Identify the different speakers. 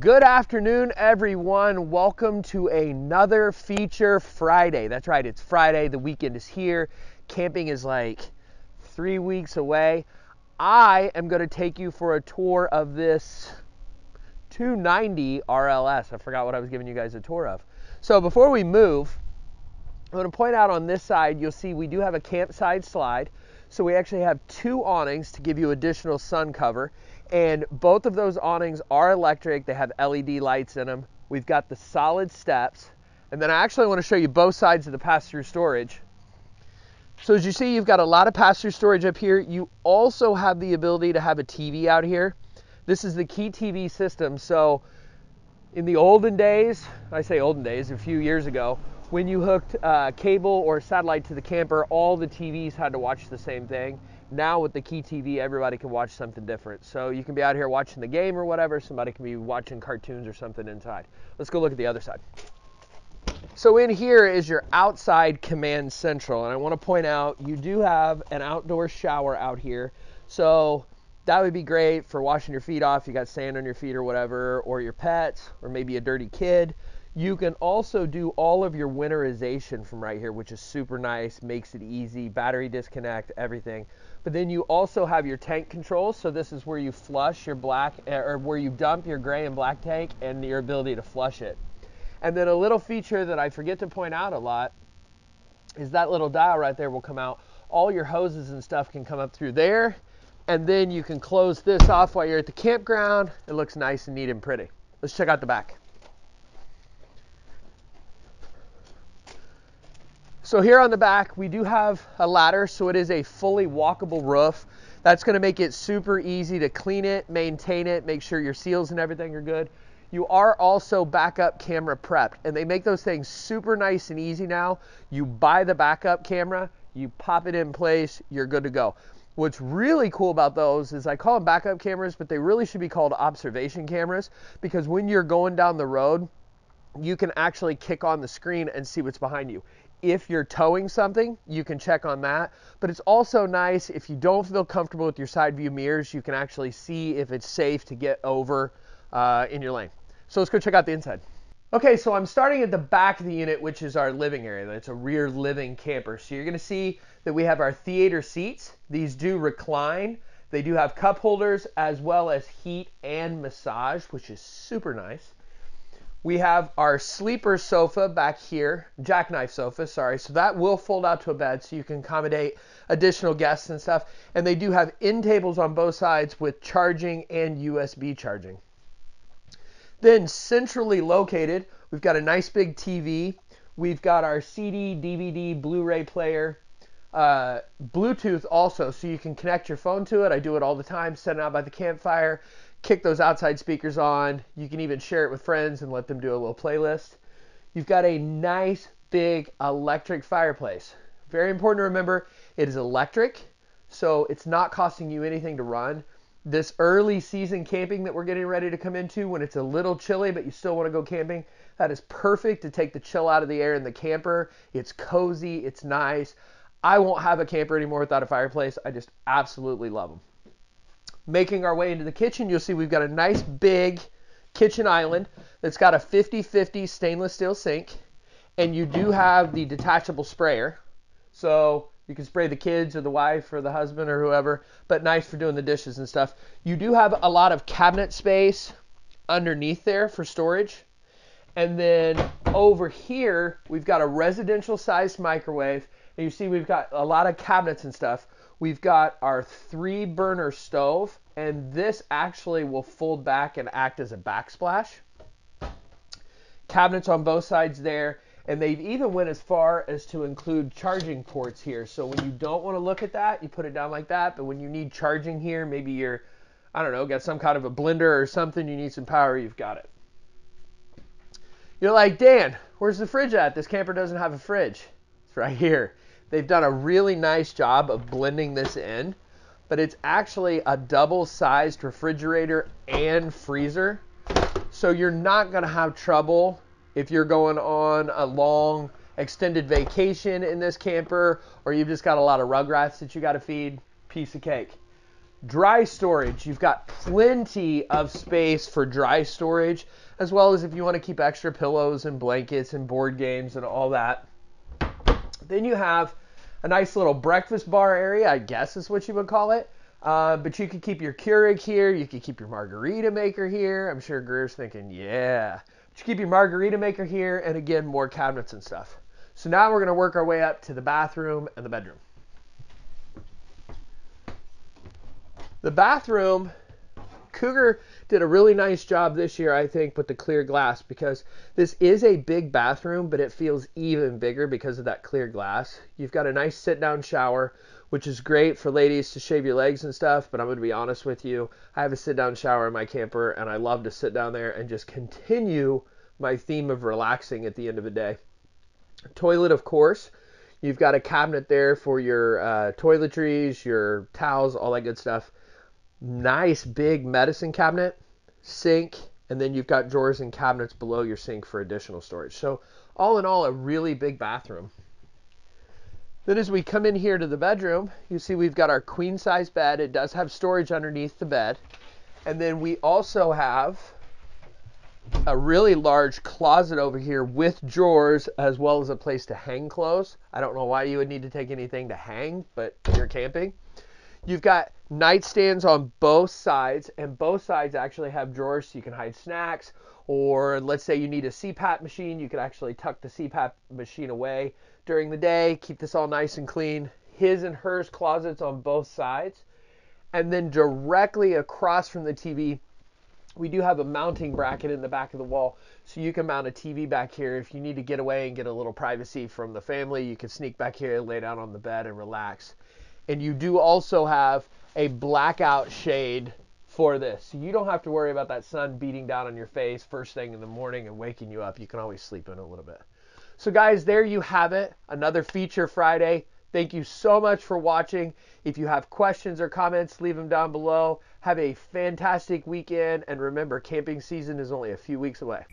Speaker 1: Good afternoon, everyone. Welcome to another Feature Friday. That's right, it's Friday. The weekend is here. Camping is like three weeks away. I am going to take you for a tour of this 290 RLS. I forgot what I was giving you guys a tour of. So before we move, I'm going to point out on this side, you'll see we do have a campside slide. So we actually have two awnings to give you additional sun cover. And both of those awnings are electric. They have LED lights in them. We've got the solid steps. And then I actually want to show you both sides of the pass-through storage. So as you see, you've got a lot of pass-through storage up here. You also have the ability to have a TV out here. This is the Key TV system. So in the olden days, I say olden days, a few years ago, when you hooked uh, cable or satellite to the camper, all the TVs had to watch the same thing. Now with the Key TV, everybody can watch something different. So you can be out here watching the game or whatever. Somebody can be watching cartoons or something inside. Let's go look at the other side. So in here is your outside command central. And I want to point out you do have an outdoor shower out here. So that would be great for washing your feet off. You got sand on your feet or whatever, or your pets, or maybe a dirty kid. You can also do all of your winterization from right here, which is super nice, makes it easy, battery disconnect, everything. But then you also have your tank controls. So this is where you flush your black, eh, or where you dump your gray and black tank and your ability to flush it. And then a little feature that I forget to point out a lot is that little dial right there will come out. All your hoses and stuff can come up through there. And then you can close this off while you're at the campground. It looks nice and neat and pretty. Let's check out the back. So here on the back, we do have a ladder, so it is a fully walkable roof. That's gonna make it super easy to clean it, maintain it, make sure your seals and everything are good. You are also backup camera prepped, and they make those things super nice and easy now. You buy the backup camera, you pop it in place, you're good to go. What's really cool about those is I call them backup cameras, but they really should be called observation cameras because when you're going down the road, you can actually kick on the screen and see what's behind you if you're towing something, you can check on that. But it's also nice if you don't feel comfortable with your side view mirrors, you can actually see if it's safe to get over uh, in your lane. So let's go check out the inside. Okay, so I'm starting at the back of the unit, which is our living area. It's a rear living camper. So you're gonna see that we have our theater seats. These do recline. They do have cup holders as well as heat and massage, which is super nice. We have our sleeper sofa back here, jackknife sofa, sorry. So that will fold out to a bed so you can accommodate additional guests and stuff. And they do have end tables on both sides with charging and USB charging. Then centrally located, we've got a nice big TV. We've got our CD, DVD, Blu-ray player, uh, Bluetooth also, so you can connect your phone to it. I do it all the time, set it out by the campfire kick those outside speakers on. You can even share it with friends and let them do a little playlist. You've got a nice big electric fireplace. Very important to remember it is electric, so it's not costing you anything to run. This early season camping that we're getting ready to come into, when it's a little chilly but you still want to go camping, that is perfect to take the chill out of the air in the camper. It's cozy, it's nice. I won't have a camper anymore without a fireplace. I just absolutely love them making our way into the kitchen, you'll see we've got a nice big kitchen island that's got a 50-50 stainless steel sink, and you do have the detachable sprayer. So you can spray the kids or the wife or the husband or whoever, but nice for doing the dishes and stuff. You do have a lot of cabinet space underneath there for storage. And then over here, we've got a residential sized microwave. And you see we've got a lot of cabinets and stuff we've got our three burner stove and this actually will fold back and act as a backsplash. Cabinets on both sides there and they've even went as far as to include charging ports here. So when you don't want to look at that, you put it down like that. But when you need charging here, maybe you're, I don't know, got some kind of a blender or something, you need some power, you've got it. You're like, Dan, where's the fridge at? This camper doesn't have a fridge. It's right here. They've done a really nice job of blending this in, but it's actually a double-sized refrigerator and freezer. So you're not going to have trouble if you're going on a long extended vacation in this camper or you've just got a lot of rugrats that you got to feed, piece of cake. Dry storage, you've got plenty of space for dry storage, as well as if you want to keep extra pillows and blankets and board games and all that. Then you have a nice little breakfast bar area, I guess is what you would call it. Uh, but you could keep your Keurig here. You could keep your margarita maker here. I'm sure Greer's thinking, yeah. But you keep your margarita maker here, and again, more cabinets and stuff. So now we're going to work our way up to the bathroom and the bedroom. The bathroom, Cougar did a really nice job this year, I think, with the clear glass because this is a big bathroom, but it feels even bigger because of that clear glass. You've got a nice sit down shower, which is great for ladies to shave your legs and stuff, but I'm going to be honest with you. I have a sit down shower in my camper, and I love to sit down there and just continue my theme of relaxing at the end of the day. Toilet, of course. You've got a cabinet there for your uh, toiletries, your towels, all that good stuff. Nice big medicine cabinet sink, and then you've got drawers and cabinets below your sink for additional storage. So, all in all, a really big bathroom. Then, as we come in here to the bedroom, you see we've got our queen size bed. It does have storage underneath the bed. And then we also have a really large closet over here with drawers as well as a place to hang clothes. I don't know why you would need to take anything to hang, but you're camping. You've got nightstands on both sides, and both sides actually have drawers so you can hide snacks. Or let's say you need a CPAP machine, you could actually tuck the CPAP machine away during the day, keep this all nice and clean. His and hers closets on both sides. And then directly across from the TV, we do have a mounting bracket in the back of the wall so you can mount a TV back here if you need to get away and get a little privacy from the family you can sneak back here lay down on the bed and relax and you do also have a blackout shade for this. So you don't have to worry about that sun beating down on your face first thing in the morning and waking you up. You can always sleep in a little bit. So, guys, there you have it. Another Feature Friday. Thank you so much for watching. If you have questions or comments, leave them down below. Have a fantastic weekend. And remember, camping season is only a few weeks away.